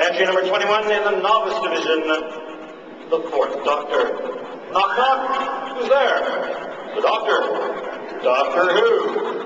Entry number 21 in the novice division, the fourth doctor. Knock, knock. Who's there? The doctor. Doctor Who.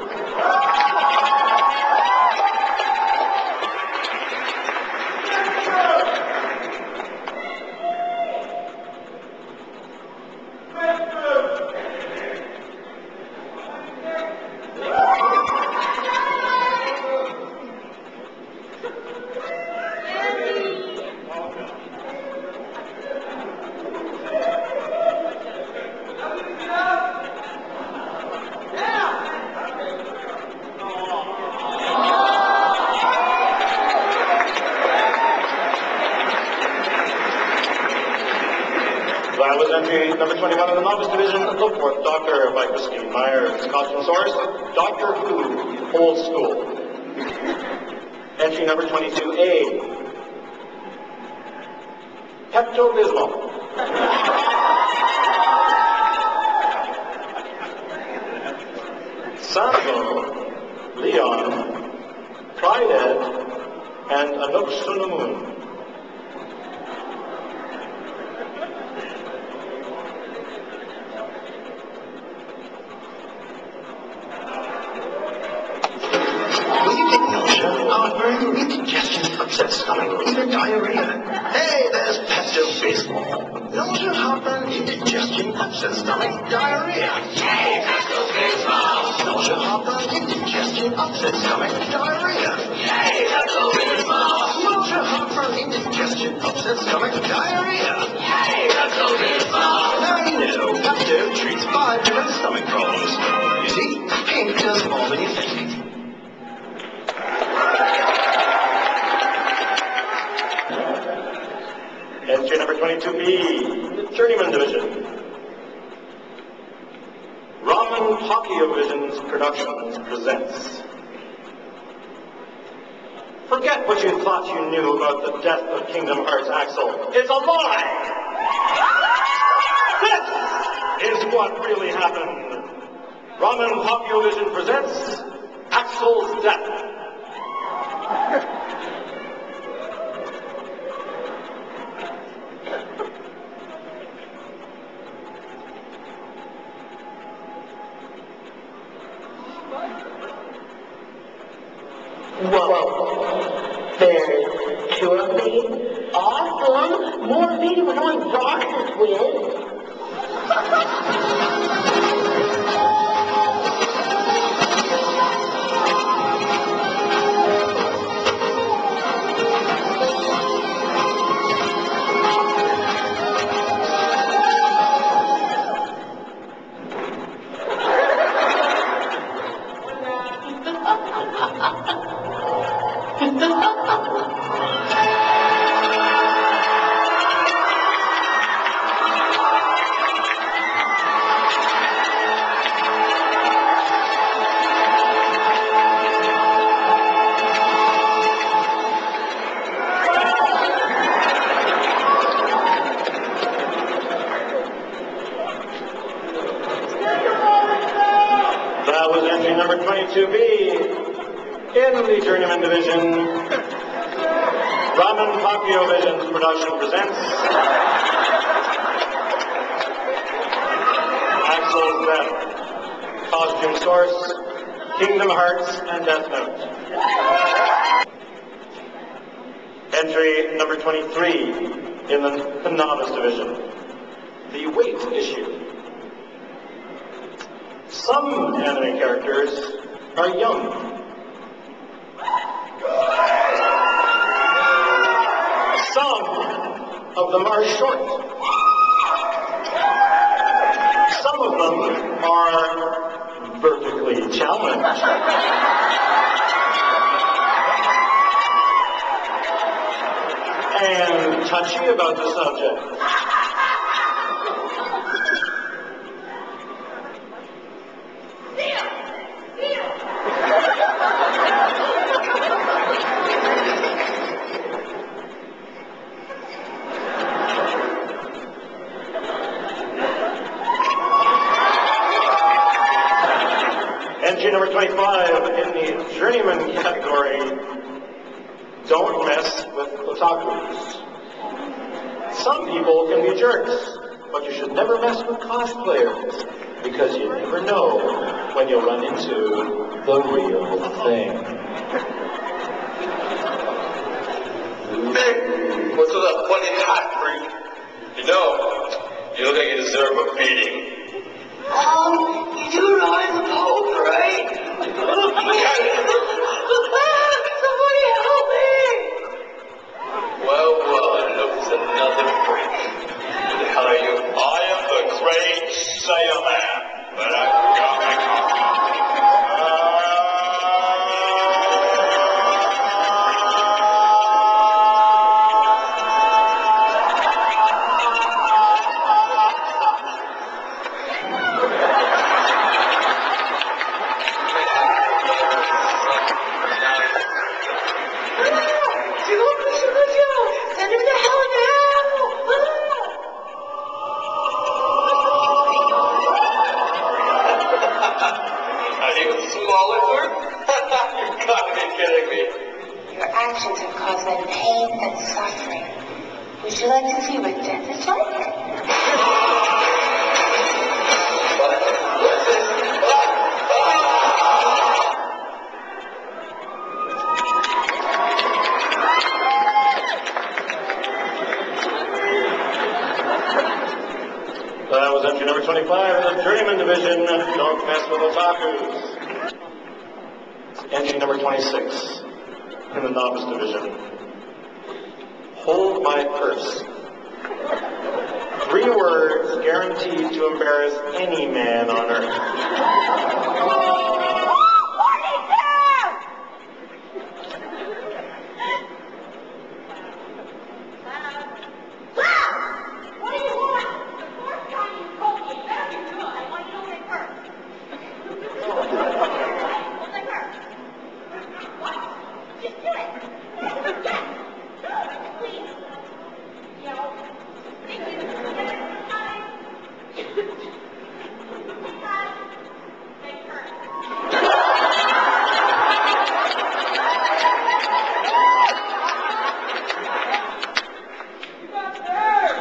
Entry number 21 in the novice division, the fourth doctor by Christine Myers. Costume source, Doctor Who, old school. Entry number 22A, Pepto-Bismol. Sanzo, Leon, Trident, and Anook Sunamun. Stomach, even diarrhea? Hey, there's Pepto-Bismol. Nausea, heartburn, indigestion, upset stomach, diarrhea. Hey, Pepto-Bismol. Nausea, heartburn, indigestion, upset stomach, diarrhea. Hey, Pepto-Bismol. Nausea, heartburn, indigestion, upset stomach, diarrhea. Hey, Pepto-Bismol. I know, Pepto treats five different stomach problems. Entry number 22B, Journeyman Division. Ramen Pakio Visions Productions presents. Forget what you thought you knew about the death of Kingdom Hearts Axel. It's a lie! This is what really happened. Ramen Pakio Vision presents Axel's Death. There's two of me? Awesome. More me to annoy doctors with. ハハハハ! Division. Ramen Pakio Visions production presents Axel's Death. Costume source, Kingdom Hearts and Death Note. Entry number 23 in the Novice Division. The Weight issue. Some anime characters are young. Some of them are short. Some of them are vertically challenged. And touchy about the subject. Entry number 25 in the journeyman category. Don't mess with the otakus. Some people can be jerks, but you should never mess with cosplayers because you never know when you'll run into the real thing. Hey, what's with that funny hat, freak? You know, you look like you deserve a beating. Um, you do realize the Pope, right? Somebody Well, actions have caused them pain and suffering. Would you like to see what death is like? That was number 25 in the Journeyman Division. Mess with otakus. Entry number 26 in the Novice Division. Hold my purse. Three words guaranteed to embarrass any man on earth. What do you want? The fourth time you told me, you better be good. I want you to take her. We'll take her. What? Just do it. Yes. Please. Yell. Thank you. Get it. Time. Take her. You got nerve.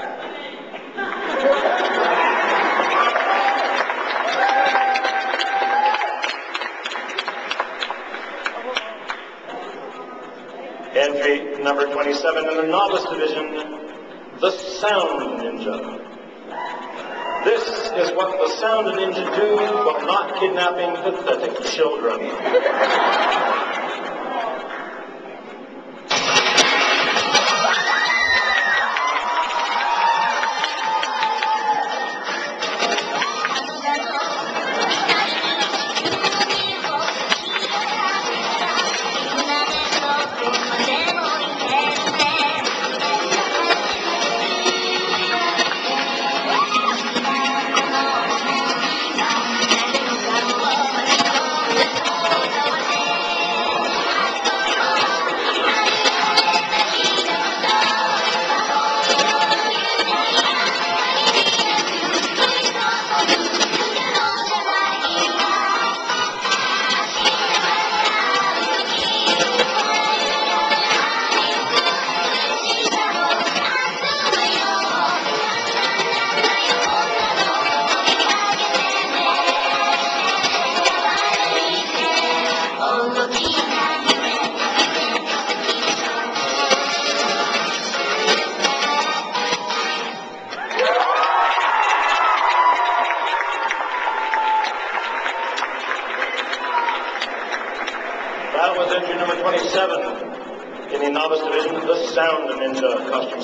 Entry number 27 in the Novice Division, the Sound Ninja. This is what the Sound Ninja do while not kidnapping pathetic children.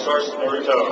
Source Naruto.